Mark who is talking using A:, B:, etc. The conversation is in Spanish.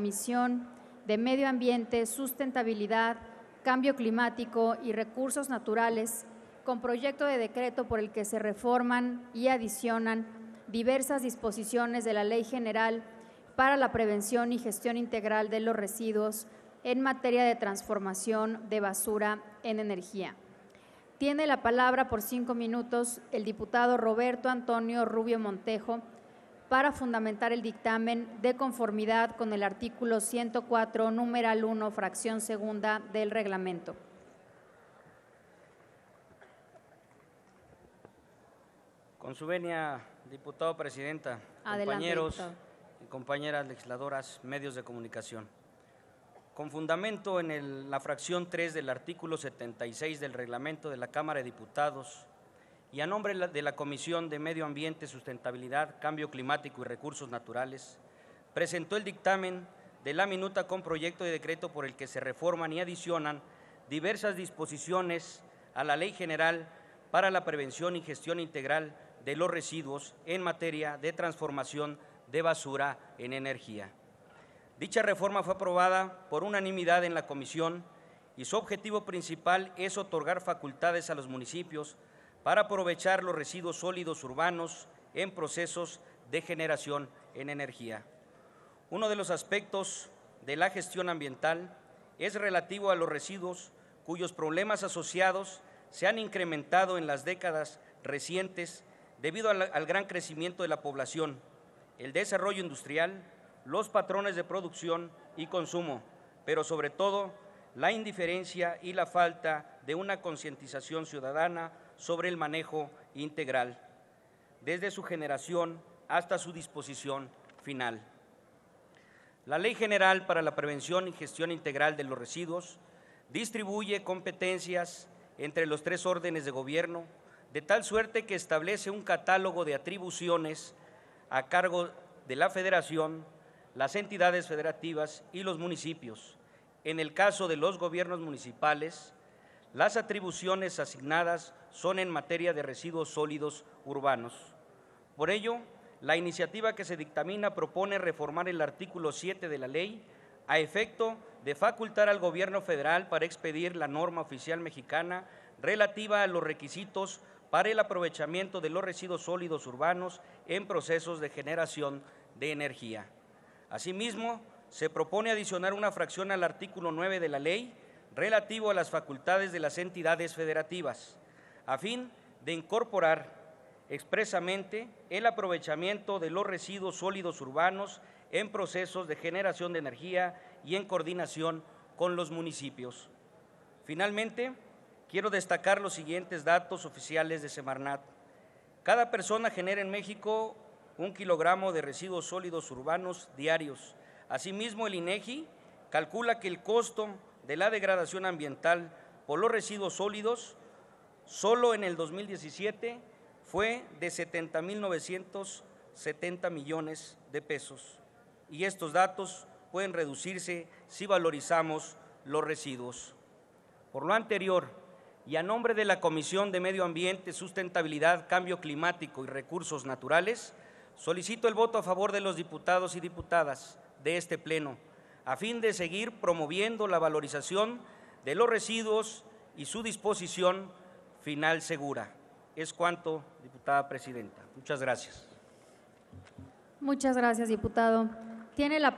A: Comisión de Medio Ambiente, Sustentabilidad, Cambio Climático y Recursos Naturales con proyecto de decreto por el que se reforman y adicionan diversas disposiciones de la Ley General para la prevención y gestión integral de los residuos en materia de transformación de basura en energía. Tiene la palabra por cinco minutos el diputado Roberto Antonio Rubio Montejo para fundamentar el dictamen de conformidad con el artículo 104, numeral 1, fracción segunda del reglamento.
B: Con su venia, diputado presidenta,
A: Adelante,
B: compañeros
A: diputado.
B: y compañeras legisladoras, medios de comunicación. Con fundamento en el- la fracción 3 del artículo 76 del reglamento de la Cámara de Diputados y a nombre de la Comisión de Medio Ambiente, Sustentabilidad, Cambio Climático y Recursos Naturales, presentó el dictamen de la minuta con proyecto de decreto por el que se reforman y adicionan diversas disposiciones a la Ley General para la prevención y gestión integral de los residuos en materia de transformación de basura en energía. Dicha reforma fue aprobada por unanimidad en la comisión y su objetivo principal es otorgar facultades a los municipios para aprovechar los residuos sólidos urbanos en procesos de generación en energía. Uno de los aspectos de la gestión ambiental es relativo a los residuos cuyos problemas asociados se han incrementado en las décadas recientes debido al, gran crecimiento de la población, el desarrollo industrial, los patrones de producción y consumo, pero sobre todo la indiferencia y la falta de una concientización ciudadana sobre el manejo integral, desde su generación hasta su disposición final. La Ley General para la Prevención y Gestión Integral de los Residuos distribuye competencias entre los tres órdenes de gobierno, de tal suerte que establece un catálogo de atribuciones a cargo de la Federación, las entidades federativas y los municipios. En el caso de los gobiernos municipales, las atribuciones asignadas son en materia de residuos sólidos urbanos. Por ello, la iniciativa que se dictamina propone reformar el artículo 7 de la ley a efecto de facultar al gobierno federal para expedir la norma oficial mexicana relativa a los requisitos para el aprovechamiento de los residuos sólidos urbanos en procesos de generación de energía. Asimismo, se propone adicionar una fracción al artículo 9 de la ley relativo a las facultades de las entidades federativas, a fin de incorporar expresamente el aprovechamiento de los residuos sólidos urbanos en procesos de generación de energía y en coordinación con los municipios. Finalmente, quiero destacar los siguientes datos oficiales de Semarnat. Cada persona genera en México un kilogramo de residuos sólidos urbanos diarios. Asimismo, el INEGI calcula que el costo de la degradación ambiental por los residuos sólidos solo en el 2017 fue de 70.970 millones de pesos. Y estos datos pueden reducirse si valorizamos los residuos. Por lo anterior, y a nombre de la Comisión de Medio Ambiente, Sustentabilidad, Cambio Climático y Recursos Naturales, solicito el voto a favor de los diputados y diputadas de este Pleno, a fin de seguir promoviendo la valorización de los residuos y su disposición final segura. Es cuanto, diputada presidenta. Muchas gracias.
A: Muchas gracias, diputado. Tiene la